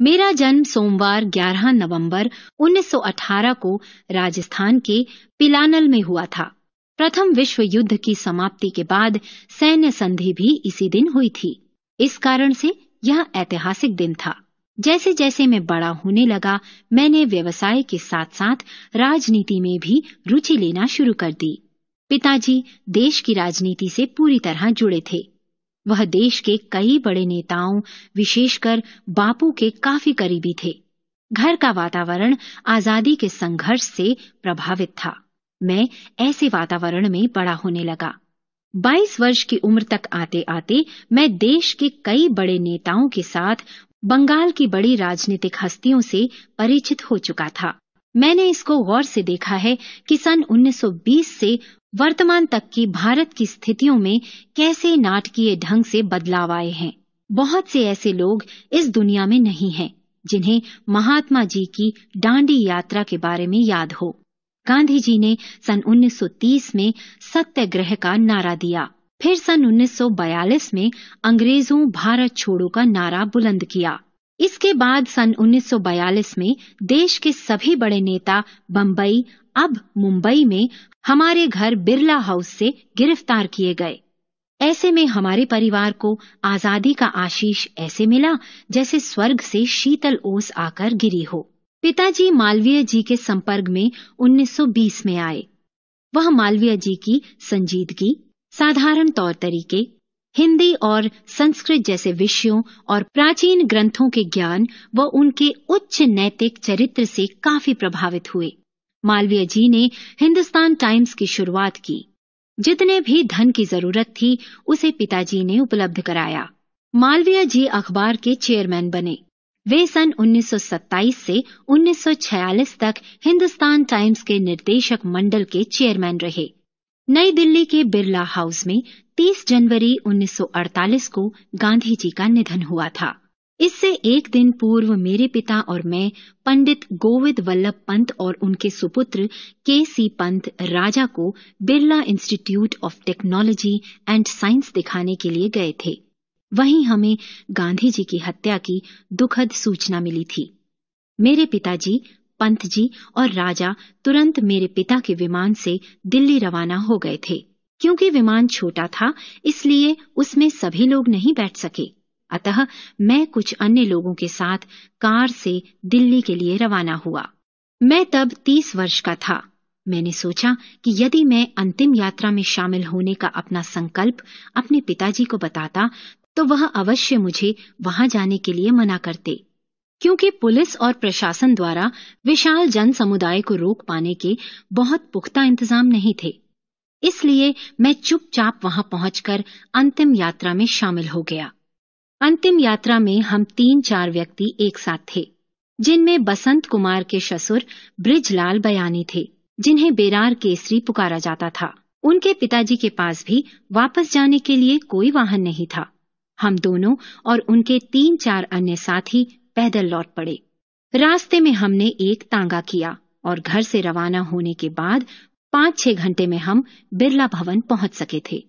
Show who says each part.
Speaker 1: मेरा जन्म सोमवार 11 नवंबर 1918 को राजस्थान के पिलानल में हुआ था। प्रथम विश्व युद्ध की समाप्ति के बाद सैन्य संधि भी इसी दिन हुई थी। इस कारण से यह ऐतिहासिक दिन था। जैसे जैसे मैं बड़ा होने लगा, मैंने व्यवसाय के साथ साथ राजनीति में भी रुचि लेना शुरू कर दी। पिताजी देश की राजनीति से पूरी तरह जुड़े थे। वह देश के कई बड़े नेताओं, विशेषकर बापू के काफ़ी करीबी थे। घर का वातावरण आज़ादी के संघर्ष से प्रभावित था। मैं ऐसे वातावरण में बड़ा होने लगा। 22 वर्ष की उम्र तक आते आते मैं देश के कई बड़े नेताओं के साथ बंगाल की बड़ी राजनीतिक हस्तियों से परिचित हो चुका था। मैंने इसको गौर से देखा है कि सन 1920 से वर्तमान तक की भारत की स्थितियों में कैसे नाटकीय ढंग से बदलाव आए हैं। बहुत से ऐसे लोग इस दुनिया में नहीं हैं, जिन्हें महात्मा जी की डांडी यात्रा के बारे में याद हो। गांधी जी ने सन 1930 में सत्याग्रह का नारा दिया। फिर सन 1942 में अंग्रेज़ों भारत छोड़ो का नारा बुलंद किया। इसके बाद सन 1942 में देश के सभी बड़े नेता बंबई, अब मुंबई में हमारे घर बिरला हाउस से गिरफ़्तार किए गए। ऐसे में हमारे परिवार को आज़ादी का आशीष ऐसे मिला जैसे स्वर्ग से शीतल ओस आकर गिरी हो। पिताजी मालवीय जी के संपर्क में 1920 में आए। वह मालवीय जी की संजीदगी, साधारण तौर तरीके हिंदी और संस्कृत जैसे विषयों और प्राचीन ग्रंथों के ज्ञान व उनके उच्च नैतिक चरित्र से काफ़ी प्रभावित हुए। मालवीय जी ने हिंदुस्तान टाइम्स की शुरुआत की। जितने भी धन की ज़रूरत थी, उसे पिताजी ने उपलब्ध कराया। मालवीय जी अखबार के चेयरमैन बने। वे सन 1927 से 1946 तक हिंदुस्तान टाइम्स के निर्देशक मंडल के चेयरमैन रहे। नई दिल्ली के बिरला हाउस में 30 जनवरी 1948 को गांधी जी का निधन हुआ था। इससे एक दिन पूर्व मेरे पिता और मैं पंडित गोविंद वल्लभ पंत और उनके सुपुत्र के सी पंत राजा को Birla institute of technology and science दिखाने के लिए गए थे। वहीं हमें गांधी जी की हत्या की दुखद सूचना मिली थी। मेरे पिताजी पंत जी और राजा तुरंत मेरे पिता के विमान से दिल्ली रवाना हो गए थे। क्योंकि विमान छोटा था, इसलिए उसमें सभी लोग नहीं बैठ सके। अतः मैं कुछ अन्य लोगों के साथ कार से दिल्ली के लिए रवाना हुआ। मैं तब तीस वर्ष का था। मैंने सोचा कि यदि मैं अंतिम यात्रा में शामिल होने का अपना संकल्प अपने पिताजी को बताता तो वह अवश्य मुझे वहाँ जाने के लिए मना करते। क्योंकि पुलिस और प्रशासन द्वारा विशाल जन समुदाय को रोक पाने के बहुत पुख्ता इंतज़ाम नहीं थे। इसलिए मैं चुपचाप वहाँ पहुंचकर अंतिम यात्रा में शामिल हो गया। अंतिम यात्रा में हम तीन चार व्यक्ति एक साथ थे, जिनमें बसंत कुमार के ससुर ब्रिजलाल बयानी थे, जिन्हें बेरार केसरी पुकारा जाता था। उनके पिताजी के पास भी वापस जाने के लिए कोई वाहन नहीं था। हम दोनों और उनके तीन चार अन्य साथी पैदल लौट पड़े। रास्ते में हमने एक तांगा किया और घर से रवाना होने के बाद पाँच छह घंटे में हम बिरला भवन पहुँच सके थे।